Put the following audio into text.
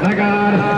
My God.